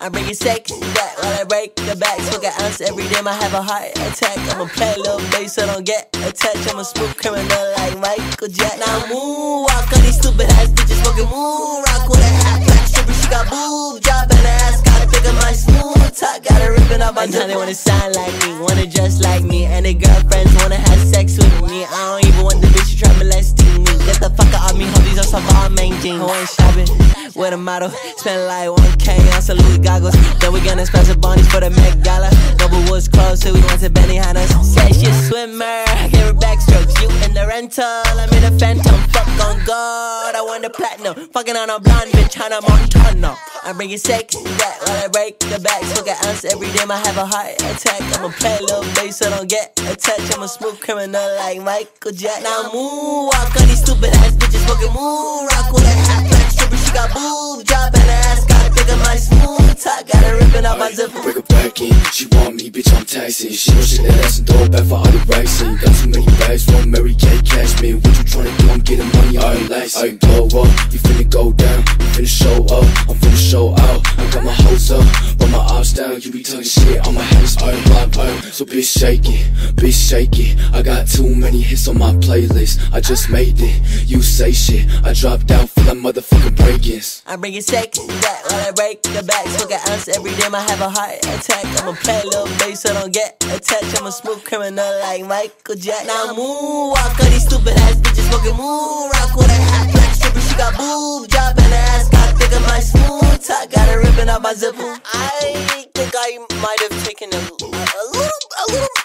I'm bringing sex back while I break the back. Smoke an ounce every day, I have a heart attack. I'ma play a little bass so don't get attached. I'm a smooth criminal like Michael Jack. Now moonwalk on these stupid ass bitches, smoking moon rock with a half black stripper. She got boob job and ass got a pick my smooth talk. Got her ripping up my Now they wanna sound like me, wanna dress like me, and their girlfriends wanna have sex with me. I don't even I went shopping with a model, spent like 1K on Louis goggles. Then we gonna spend some bunnies for the Met Gala. Noble Woods closed, so we went to Benihana's. Said she a swimmer, rental, I'm in the phantom. Fuck on God, I want the platinum. Fucking on a blonde bitch, Hannah Montana. I'm bringing sex back while I break the back. Smoke an ounce every day, I have a heart attack. I'ma play a little bass so don't get attached. I'm a smooth criminal like Michael Jack. Now moonwalk on these stupid ass bitches, smoking moon rock with a half Got her ripping out my zipper. Break back in, she want me, bitch, I'm taxing. She know shit that ass and throw back for all the racing. Got too many bags, want Mary Kay, cash me. What you tryna do? I'm getting money, I'm relaxing. I blow up, you finna go down, you finna show up, I'm finna show out. I got my hoes up, but my ops down. You be talking shit, on so be shake be it. I got too many hits on my playlist, I just made it. You say shit, I dropped out for that motherfucking break-ins. I'm bringing sex back while I break the back. Smoke an ounce every day, I have a heart attack. I'ma play a little bass so don't get attached. I'm a smooth criminal like Michael Jack. Now moonwalk on these stupid ass bitches, smoking moon rock with a half black stripper. She got boob job and her ass got a pick of my smooth talk. Got her ripping out my zipper. I think I might have taken a, a a little